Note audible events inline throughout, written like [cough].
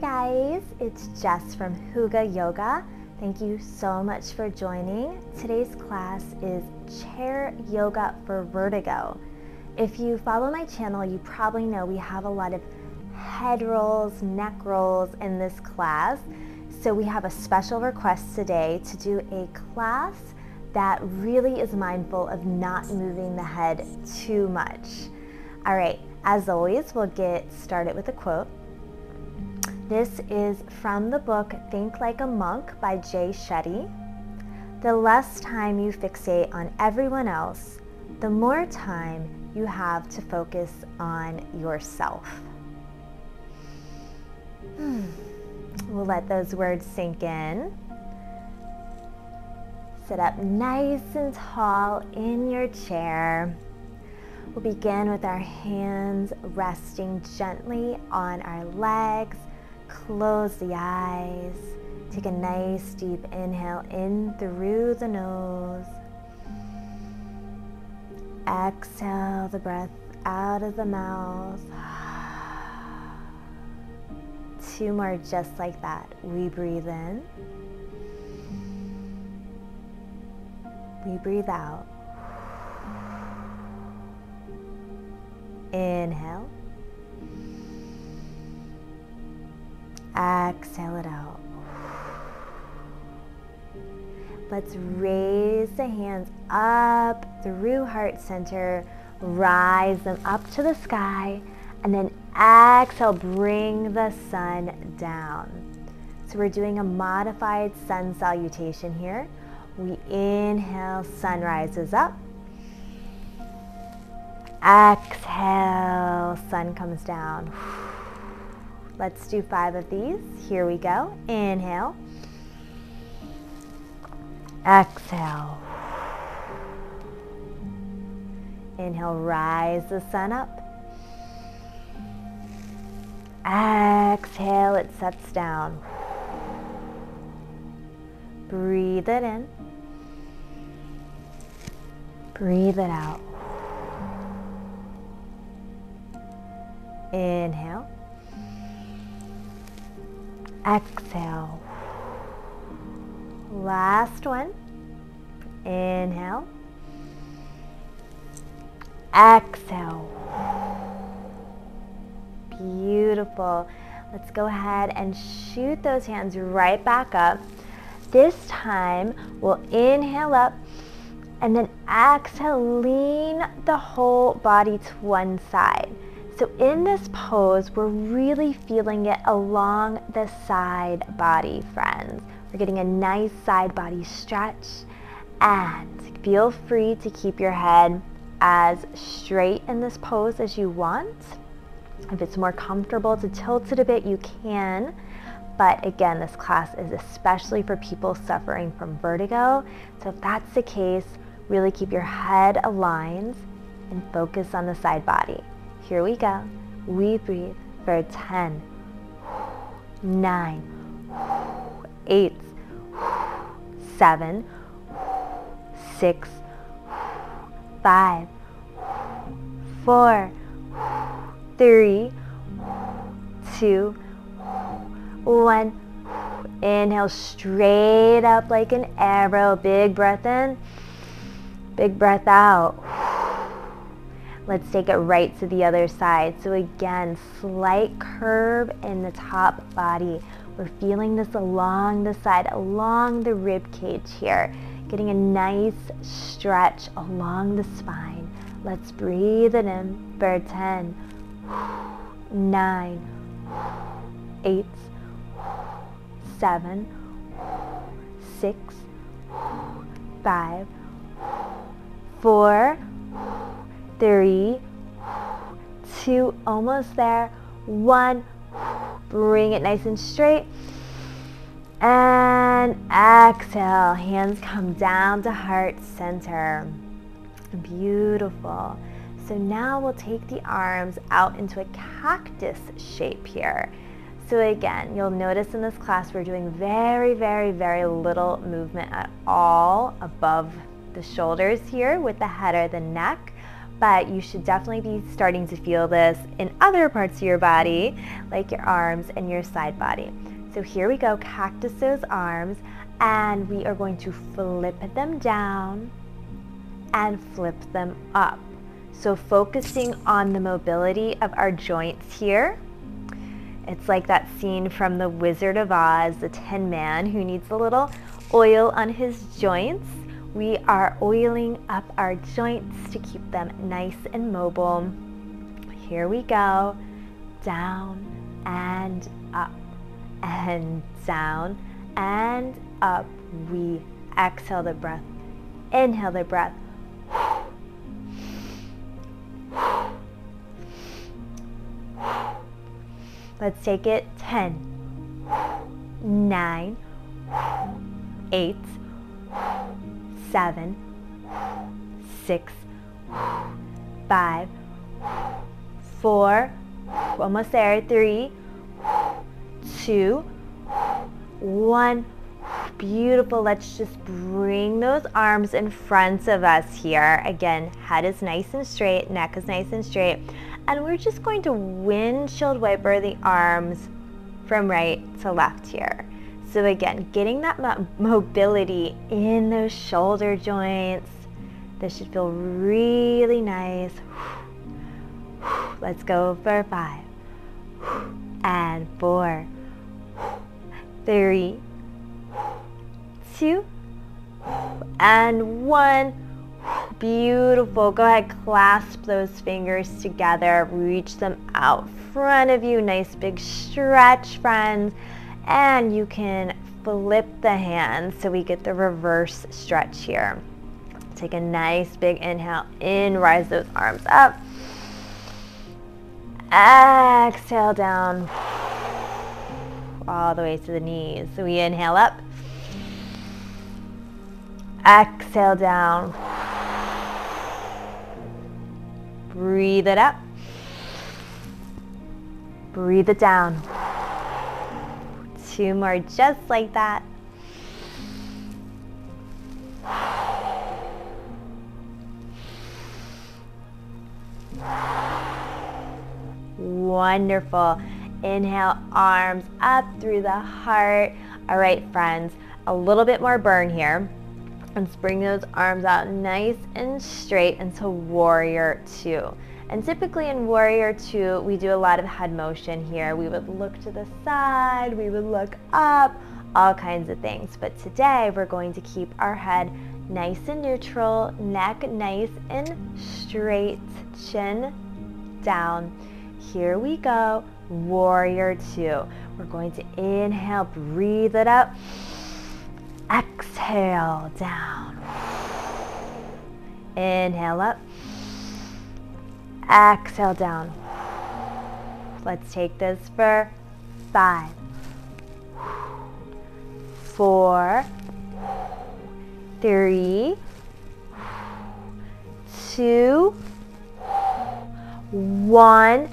Hi guys, it's Jess from Hygge Yoga. Thank you so much for joining. Today's class is chair yoga for vertigo. If you follow my channel, you probably know we have a lot of head rolls, neck rolls in this class. So we have a special request today to do a class that really is mindful of not moving the head too much. All right, as always, we'll get started with a quote. This is from the book Think Like a Monk by Jay Shetty. The less time you fixate on everyone else, the more time you have to focus on yourself. Hmm. We'll let those words sink in. Sit up nice and tall in your chair. We'll begin with our hands resting gently on our legs Close the eyes. Take a nice deep inhale in through the nose. Exhale the breath out of the mouth. Two more just like that. We breathe in. We breathe out. Inhale. Exhale it out. Let's raise the hands up through heart center, rise them up to the sky, and then exhale, bring the sun down. So we're doing a modified sun salutation here. We inhale, sun rises up. Exhale, sun comes down. Let's do five of these. Here we go. Inhale. Exhale. Inhale, rise the sun up. Exhale, it sets down. Breathe it in. Breathe it out. Inhale. Exhale. Last one. Inhale. Exhale. Beautiful. Let's go ahead and shoot those hands right back up. This time we'll inhale up and then exhale, lean the whole body to one side. So in this pose, we're really feeling it along the side body, friends. We're getting a nice side body stretch and feel free to keep your head as straight in this pose as you want. If it's more comfortable to tilt it a bit, you can. But again, this class is especially for people suffering from vertigo. So if that's the case, really keep your head aligned and focus on the side body. Here we go. We breathe for 10, 9, 8, 7, 6, 5, 4, 3, 2, 1. Inhale straight up like an arrow. Big breath in. Big breath out. Let's take it right to the other side. So again, slight curve in the top body. We're feeling this along the side, along the rib cage here. Getting a nice stretch along the spine. Let's breathe it in for 10, 9, 8, 7, 6, 5, 4, three, two, almost there, one, bring it nice and straight, and exhale, hands come down to heart center. Beautiful. So now we'll take the arms out into a cactus shape here. So again, you'll notice in this class we're doing very, very, very little movement at all above the shoulders here with the head or the neck but you should definitely be starting to feel this in other parts of your body, like your arms and your side body. So here we go, cactus those arms, and we are going to flip them down and flip them up. So focusing on the mobility of our joints here. It's like that scene from The Wizard of Oz, the Tin Man who needs a little oil on his joints. We are oiling up our joints to keep them nice and mobile. Here we go. Down and up and down and up. We exhale the breath. Inhale the breath. Let's take it 10, 9, 8, 7, 6, 5, 4, almost there, three, two, one. Beautiful. Let's just bring those arms in front of us here. Again, head is nice and straight, neck is nice and straight. And we're just going to windshield wiper the arms from right to left here. So again, getting that mo mobility in those shoulder joints. This should feel really nice. [sighs] Let's go for five [sighs] and four, [sighs] three, two, and one. Beautiful. Go ahead, clasp those fingers together. Reach them out front of you. Nice big stretch, friends. And you can flip the hands so we get the reverse stretch here. Take a nice big inhale in, rise those arms up. Exhale down all the way to the knees. So we inhale up. Exhale down. Breathe it up. Breathe it down. Two more just like that. Wonderful. Inhale, arms up through the heart. All right, friends, a little bit more burn here. Let's bring those arms out nice and straight into warrior two. And typically in warrior two, we do a lot of head motion here. We would look to the side, we would look up, all kinds of things. But today we're going to keep our head nice and neutral, neck nice and straight, chin down. Here we go, warrior two. We're going to inhale, breathe it up. Exhale down. Inhale up. Exhale down. Let's take this for five, four, three, two, one.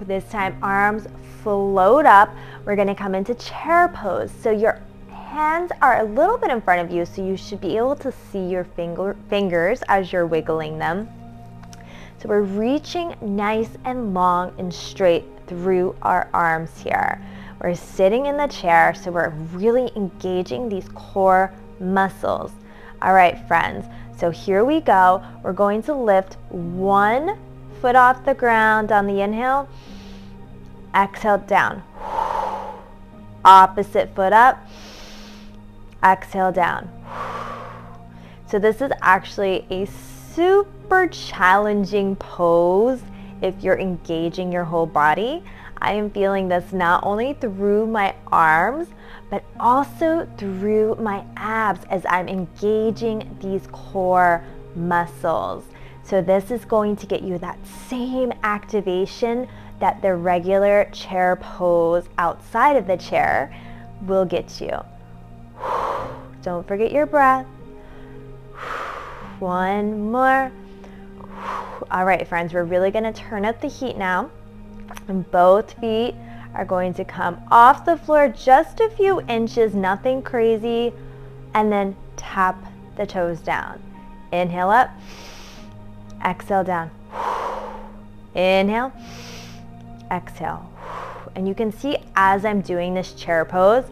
This time arms float up. We're gonna come into chair pose. So your hands are a little bit in front of you, so you should be able to see your finger, fingers as you're wiggling them. So we're reaching nice and long and straight through our arms here. We're sitting in the chair, so we're really engaging these core muscles. All right, friends, so here we go. We're going to lift one foot off the ground on the inhale, exhale down. Opposite foot up, exhale down. So this is actually a super challenging pose if you're engaging your whole body. I am feeling this not only through my arms, but also through my abs as I'm engaging these core muscles. So this is going to get you that same activation that the regular chair pose outside of the chair will get you. [sighs] Don't forget your breath. One more. All right, friends, we're really going to turn up the heat now. And both feet are going to come off the floor just a few inches, nothing crazy. And then tap the toes down. Inhale up. exhale down. Inhale, exhale. And you can see as I'm doing this chair pose,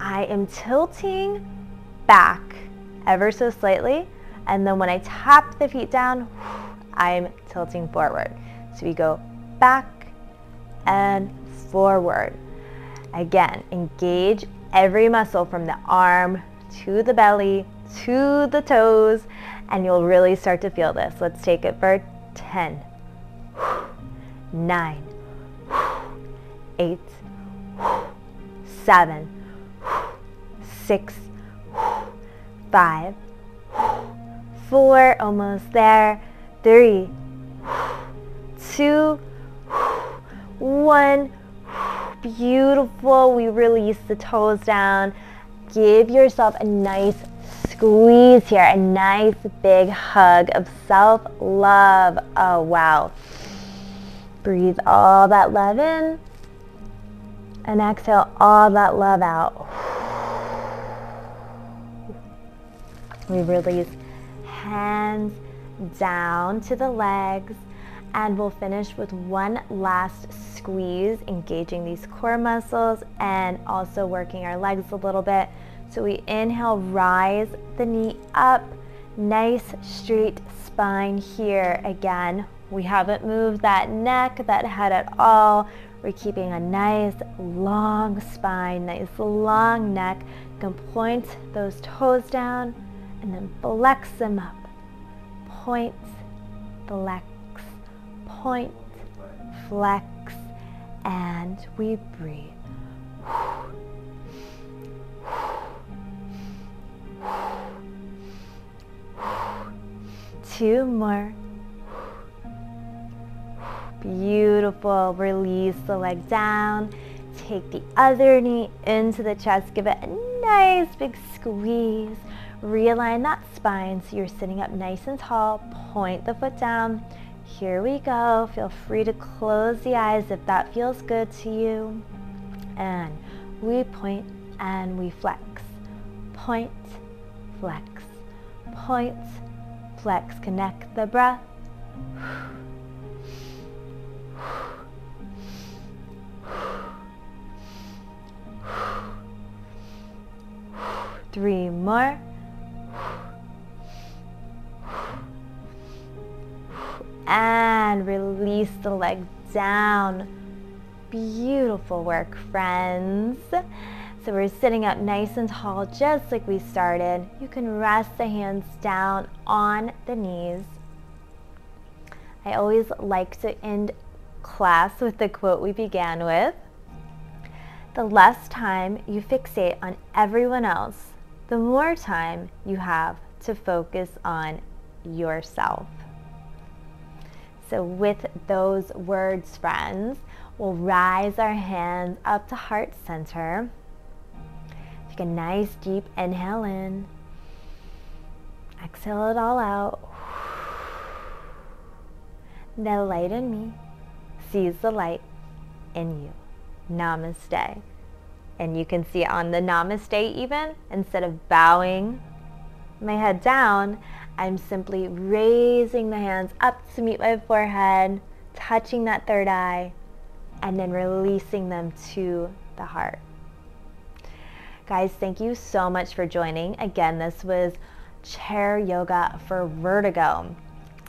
I am tilting back ever so slightly. And then when I tap the feet down, I'm tilting forward. So we go back and forward. Again, engage every muscle from the arm to the belly to the toes, and you'll really start to feel this. Let's take it for 10, 9, 8, 7, 6, 5, 4, almost there, three, two, one. Beautiful. We release the toes down. Give yourself a nice squeeze here, a nice big hug of self-love. Oh, wow. Breathe all that love in and exhale all that love out. We release hands down to the legs and we'll finish with one last squeeze, engaging these core muscles and also working our legs a little bit. So we inhale, rise the knee up, nice straight spine here. Again, we haven't moved that neck, that head at all. We're keeping a nice long spine, nice long neck. You can point those toes down and then flex them up. Point, flex, point, flex, and we breathe. Two more. Beautiful. Release the leg down. Take the other knee into the chest. Give it a nice big squeeze. Realign that spine so you're sitting up nice and tall. Point the foot down. Here we go. Feel free to close the eyes if that feels good to you. And we point and we flex. Point, flex, point, flex. Connect the breath. Three more. And release the leg down. Beautiful work, friends. So we're sitting up nice and tall, just like we started. You can rest the hands down on the knees. I always like to end class with the quote we began with. The less time you fixate on everyone else, the more time you have to focus on yourself. So, with those words, friends, we'll rise our hands up to heart center. Take a nice deep inhale in. Exhale it all out. The light in me sees the light in you. Namaste. And you can see on the namaste even, instead of bowing my head down, I'm simply raising the hands up to meet my forehead, touching that third eye, and then releasing them to the heart. Guys, thank you so much for joining. Again, this was chair yoga for vertigo.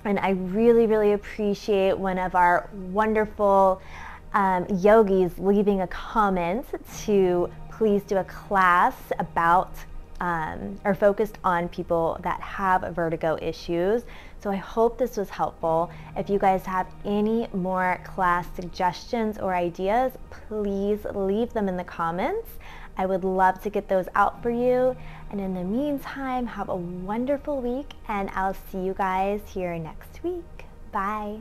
And I really, really appreciate one of our wonderful um, yogis leaving a comment to please do a class about um, or focused on people that have vertigo issues. So I hope this was helpful. If you guys have any more class suggestions or ideas, please leave them in the comments. I would love to get those out for you. And in the meantime, have a wonderful week and I'll see you guys here next week. Bye.